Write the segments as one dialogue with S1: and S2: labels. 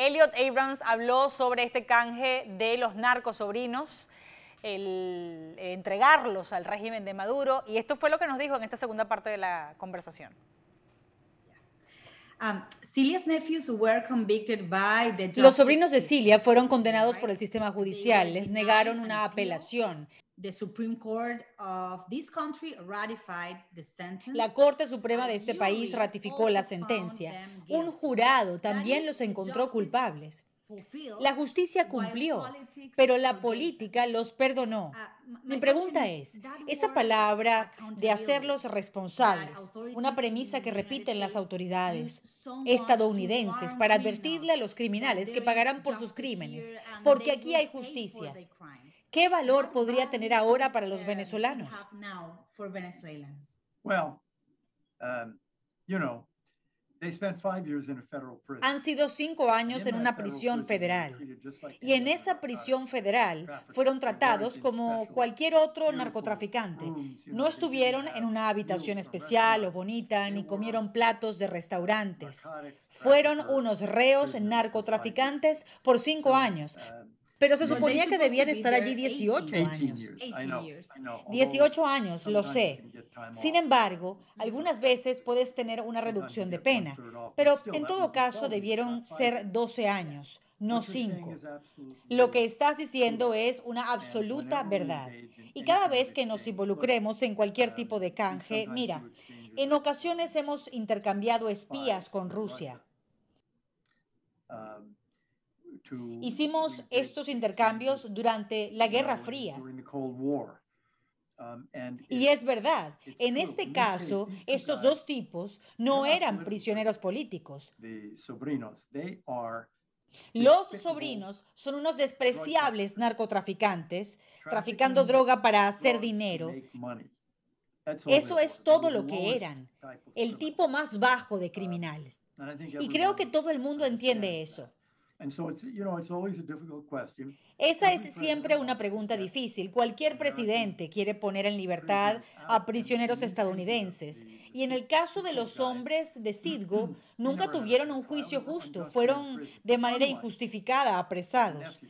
S1: Elliot Abrams habló sobre este canje de los narcosobrinos, el entregarlos al régimen de Maduro, y esto fue lo que nos dijo en esta segunda parte de la conversación.
S2: Um, los sobrinos de Cilia fueron condenados por el sistema judicial, les negaron una apelación. La Corte Suprema de este país ratificó la sentencia. Un jurado también los encontró culpables. La justicia cumplió, pero la política los perdonó. Mi pregunta es, esa palabra de hacerlos responsables, una premisa que repiten las autoridades estadounidenses para advertirle a los criminales que pagarán por sus crímenes, porque aquí hay justicia. ¿Qué valor podría tener ahora para los venezolanos?
S3: Well, um, you know,
S2: han sido cinco años en una prisión federal y en esa prisión federal fueron tratados como cualquier otro narcotraficante. No estuvieron en una habitación especial o bonita ni comieron platos de restaurantes. Fueron unos reos narcotraficantes por cinco años. Pero se suponía que debían estar allí 18 años. 18 años, lo sé. Sin embargo, algunas veces puedes tener una reducción de pena, pero en todo caso debieron ser 12 años, no 5. Lo que estás diciendo es una absoluta verdad. Y cada vez que nos involucremos en cualquier tipo de canje, mira, en ocasiones hemos intercambiado espías con Rusia. Um, Hicimos estos intercambios durante la Guerra Fría. Um, y es verdad, en este caso, estos dos tipos no eran prisioneros políticos. Los sobrinos son unos despreciables narcotraficantes, traficando droga para hacer dinero. Eso es todo lo que eran, el tipo más bajo de criminal. Y creo que todo el mundo entiende eso. Esa es siempre una pregunta difícil. Cualquier presidente quiere poner en libertad a prisioneros estadounidenses. Y en el caso de los hombres de Sidgo, nunca tuvieron un juicio justo. Fueron de manera injustificada apresados.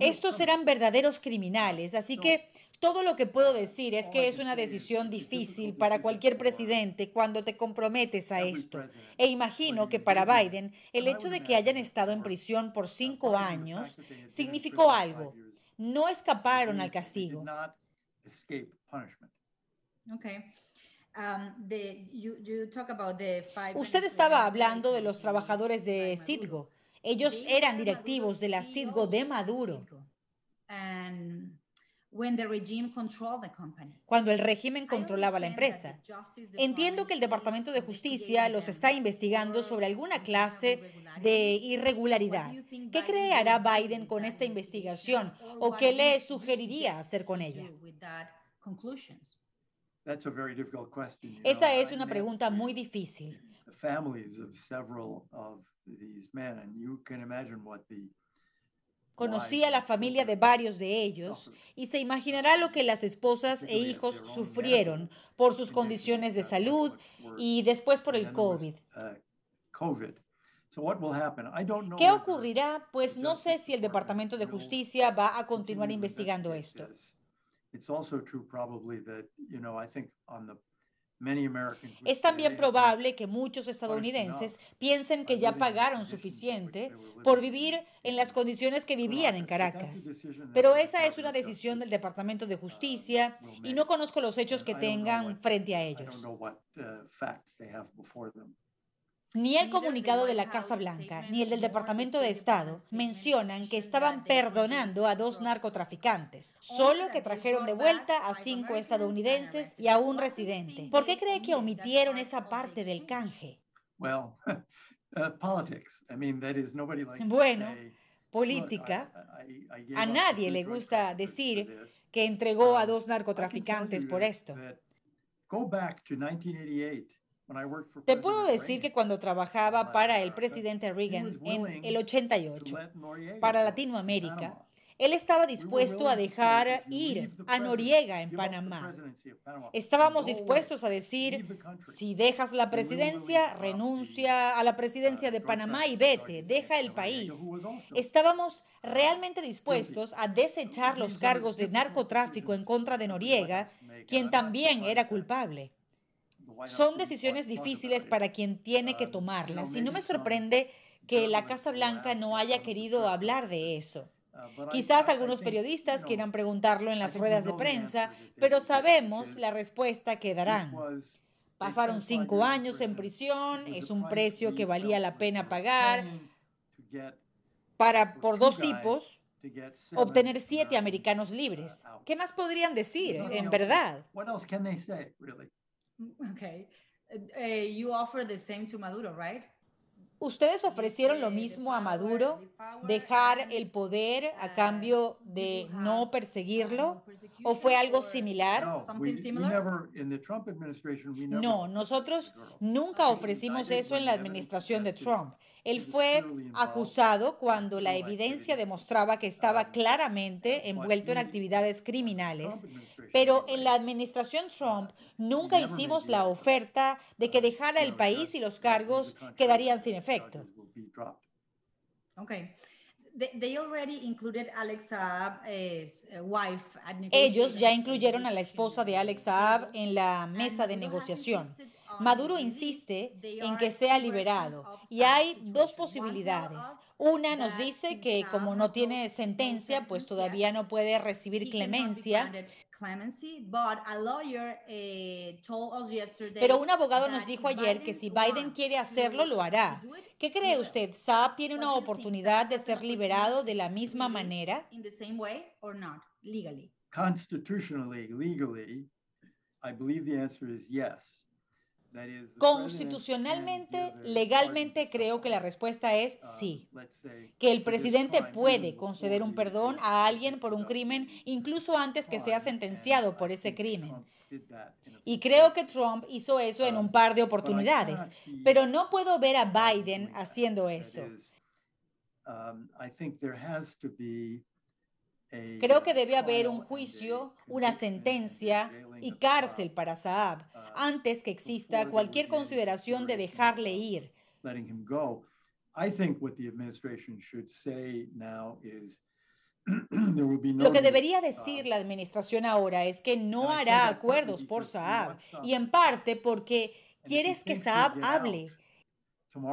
S2: Estos eran verdaderos criminales, así que todo lo que puedo decir es que es una decisión difícil para cualquier presidente cuando te comprometes a esto. E imagino que para Biden el hecho de que hayan estado en prisión por cinco años significó algo. No escaparon al castigo. Usted estaba hablando de los trabajadores de Citgo. Ellos eran directivos de la Citgo de Maduro cuando el régimen controlaba la empresa. Entiendo que el Departamento de Justicia los está investigando sobre alguna clase de irregularidad. ¿Qué creará Biden con esta investigación o qué le sugeriría hacer con ella? Esa es una pregunta muy difícil. Conocí a la familia de varios de ellos y se imaginará lo que las esposas e hijos sufrieron por sus condiciones de salud y después por el COVID. ¿Qué ocurrirá? Pues no sé si el Departamento de Justicia va a continuar investigando esto. Es también probable que muchos estadounidenses piensen que ya pagaron suficiente por vivir en las condiciones que vivían en Caracas. Pero esa es una decisión del Departamento de Justicia y no conozco los hechos que tengan frente a ellos. Ni el comunicado de la Casa Blanca ni el del Departamento de Estado mencionan que estaban perdonando a dos narcotraficantes, solo que trajeron de vuelta a cinco estadounidenses y a un residente. ¿Por qué cree que omitieron esa parte del canje? Bueno, política. A nadie le gusta decir que entregó a dos narcotraficantes por esto. Te puedo decir que cuando trabajaba para el presidente Reagan en el 88, para Latinoamérica, Él estaba dispuesto a dejar ir a Noriega en Panamá. Estábamos dispuestos a decir, si dejas la presidencia, renuncia a la presidencia de Panamá y vete, deja el país. Estábamos realmente dispuestos a desechar los cargos de narcotráfico en contra de Noriega, quien también era culpable. Son decisiones difíciles para quien tiene que tomarlas y no me sorprende que la Casa Blanca no haya querido hablar de eso. Quizás algunos periodistas quieran preguntarlo en las ruedas de prensa, pero sabemos la respuesta que darán. Pasaron cinco años en prisión, es un precio que valía la pena pagar para, por dos tipos, obtener siete americanos libres. ¿Qué más podrían decir, en verdad?
S4: Okay. Uh, you offer the same to Maduro, right?
S2: ¿Ustedes ofrecieron lo mismo a Maduro? ¿Dejar el poder a cambio de no perseguirlo? ¿O fue algo similar? No, nosotros nunca ofrecimos eso en la administración de Trump. Él fue acusado cuando la evidencia demostraba que estaba claramente envuelto en actividades criminales, pero en la administración Trump nunca hicimos la oferta de que dejara el país y los cargos quedarían sin efecto.
S4: Okay.
S2: Ellos ya incluyeron a la esposa de Alex Saab en la mesa de negociación. Maduro insiste en que sea liberado y hay dos posibilidades. Una nos dice que como no tiene sentencia, pues todavía no puede recibir clemencia. Pero un abogado nos dijo ayer que si Biden quiere hacerlo, lo hará. ¿Qué cree usted? ¿Saab tiene una oportunidad de ser liberado de la misma manera?
S3: Constitutionally, legally, I believe the answer is yes.
S2: Constitucionalmente, legalmente creo que la respuesta es sí. Que el presidente puede conceder un perdón a alguien por un crimen incluso antes que sea sentenciado por ese crimen. Y creo que Trump hizo eso en un par de oportunidades, pero no puedo ver a Biden haciendo eso. Creo que debe haber un juicio, una sentencia y cárcel para Saab antes que exista cualquier consideración de dejarle ir. Lo que debería decir la administración ahora es que no hará acuerdos por Saab y en parte porque quieres que Saab hable. Uh,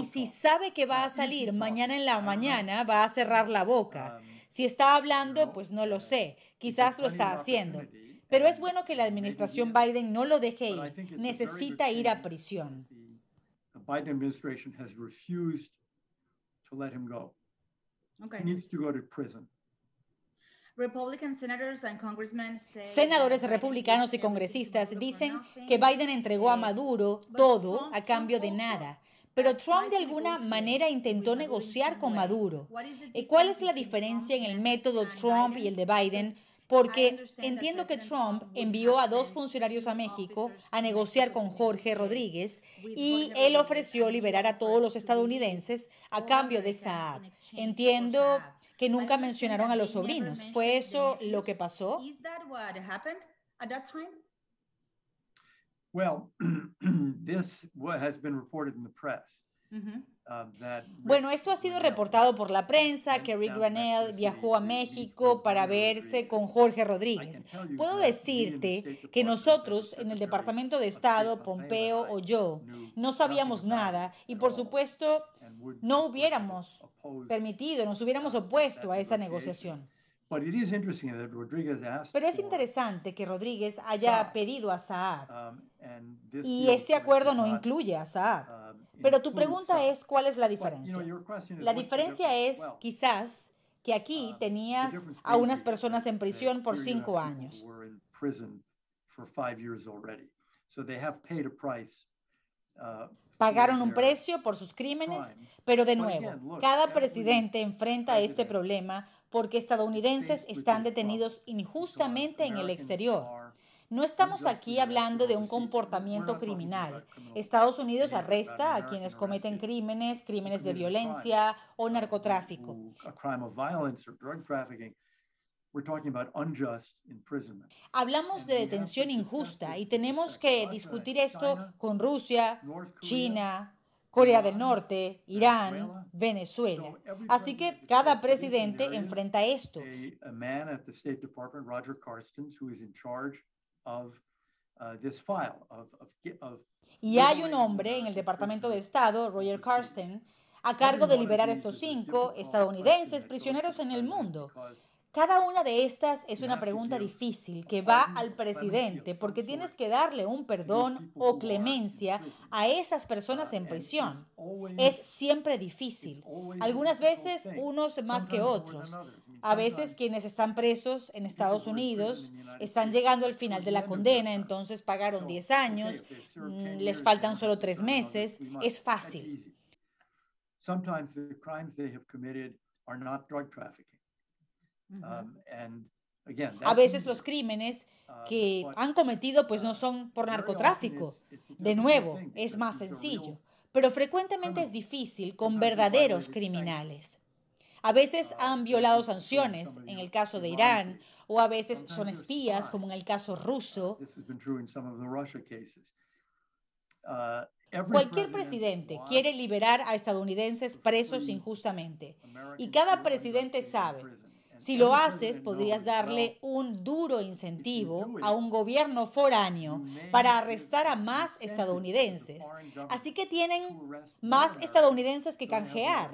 S2: y si sabe que va a salir mañana en la mañana, va a cerrar la boca. Um, si está hablando, pues no lo sé. Quizás lo está haciendo. Pero es bueno que la administración Biden no lo deje ir. Necesita ir a prisión. Senadores republicanos y congresistas dicen que Biden entregó a Maduro todo a cambio de nada. Pero Trump de alguna manera intentó negociar con Maduro. Eh, ¿Cuál es la diferencia en el método Trump y el de Biden? Porque entiendo que Trump envió a dos funcionarios a México a negociar con Jorge Rodríguez y él ofreció liberar a todos los estadounidenses a cambio de Saab. Entiendo que nunca mencionaron a los sobrinos. ¿Fue eso lo que pasó?
S3: Well, this has been reported in the press.
S2: Um, bueno, esto ha sido reportado por la prensa, que Rick Granell viajó a México para verse con Jorge Rodríguez. Puedo decirte que nosotros en el Departamento de Estado, Pompeo o yo, no sabíamos nada y por supuesto no hubiéramos permitido, nos hubiéramos opuesto a esa negociación. Pero es interesante que Rodríguez haya pedido a Saab um, y ese acuerdo no incluye a Saab. Um, Pero tu pregunta es, ¿cuál es la diferencia? La diferencia es quizás que aquí uh, tenías a unas personas en prisión por cinco años. Pagaron un precio por sus crímenes, pero de nuevo, cada presidente enfrenta este problema porque estadounidenses están detenidos injustamente en el exterior. No estamos aquí hablando de un comportamiento criminal. Estados Unidos arresta a quienes cometen crímenes, crímenes de violencia o narcotráfico. Hablamos de detención injusta y tenemos que discutir esto con Rusia, China, Corea del Norte, Irán, Venezuela. Así que cada presidente enfrenta esto. Y hay un hombre en el Departamento de Estado, Roger Karsten, a cargo de liberar estos cinco estadounidenses prisioneros en el mundo. Cada una de estas es una pregunta difícil que va al presidente porque tienes que darle un perdón o clemencia a esas personas en prisión. Es siempre difícil. Algunas veces unos más que otros. A veces quienes están presos en Estados Unidos están llegando al final de la condena, entonces pagaron 10 años, mm, les faltan solo tres meses. Es fácil. Sometimes the crimes they have committed are not drug trafficking. Um, a veces los crímenes uh, que han cometido pues no uh, son por narcotráfico. De nuevo, es más sencillo, pero frecuentemente es difícil con verdaderos criminales. A veces uh, han violado sanciones, en el caso de Irán, o a veces son espías, como en el caso ruso. Cualquier presidente quiere liberar a estadounidenses presos injustamente, y cada presidente sabe si lo haces, podrías darle un duro incentivo a un gobierno foráneo para arrestar a más estadounidenses. Así que tienen más estadounidenses que canjear.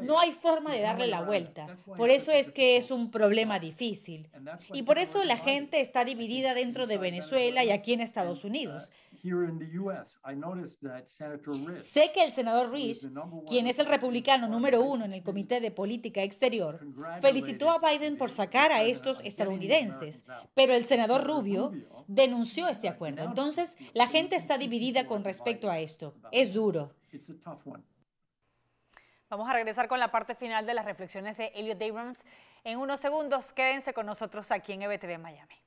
S2: No hay forma de darle la vuelta. Por eso es que es un problema difícil. Y por eso la gente está dividida dentro de Venezuela y aquí en Estados Unidos. Sé que el senador Rich, quien es el republicano número uno en el Comité de Política Exterior, a Biden por sacar a estos estadounidenses, pero el senador Rubio denunció este acuerdo. Entonces, la gente está dividida con respecto a esto. Es duro.
S1: Vamos a regresar con la parte final de las reflexiones de Elliot Abrams. En unos segundos, quédense con nosotros aquí en EBTV Miami.